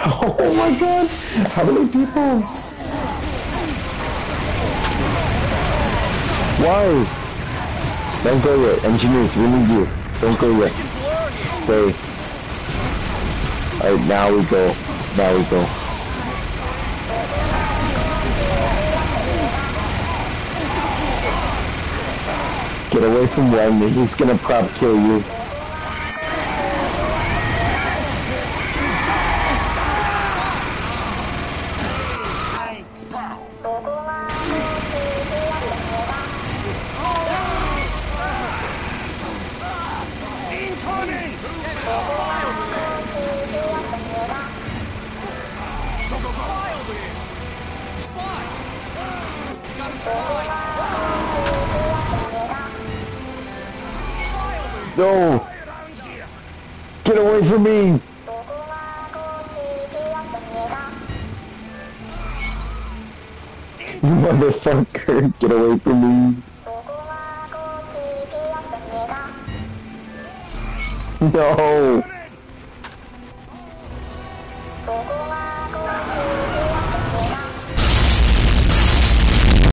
Oh my god! How many people? Why? Don't go yet. Engineers, we need you. Don't go yet. Stay. Alright, now we go. Now we go. Get away from Wagner. He's gonna prop kill you. No! Get away from me! You motherfucker! Get away from me! No!